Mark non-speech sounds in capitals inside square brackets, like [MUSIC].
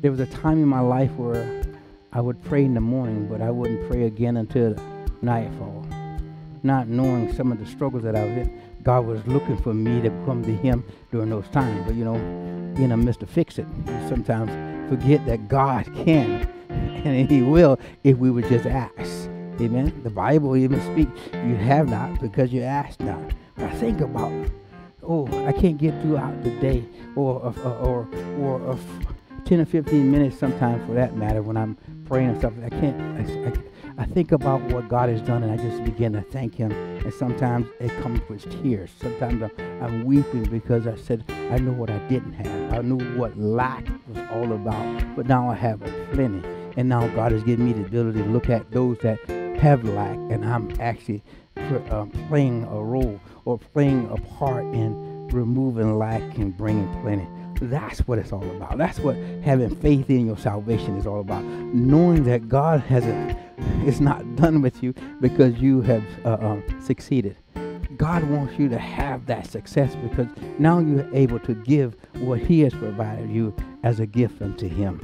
There was a time in my life where I would pray in the morning, but I wouldn't pray again until nightfall. Not knowing some of the struggles that I was in, God was looking for me to come to Him during those times. But you know, being a Mr. Fix It, sometimes forget that God can [LAUGHS] and He will if we would just ask. Amen. The Bible even speaks, you have not because you ask not. But I think about, oh, I can't get throughout the day or or or, or 10 or 15 minutes sometimes for that matter when I'm praying and stuff. I can't, I, I, I, think about what God has done and I just begin to thank Him. And sometimes it comes with tears. Sometimes I'm, I'm weeping because I said, I know what I didn't have. I knew what lack was all about. But now I have a plenty. And now God has given me the ability to look at those that have lack and I'm actually uh, playing a role or playing a part in removing lack and bringing plenty. That's what it's all about. That's what having faith in your salvation is all about. Knowing that God has a, is not done with you because you have uh, um, succeeded. God wants you to have that success because now you're able to give what He has provided you as a gift unto Him.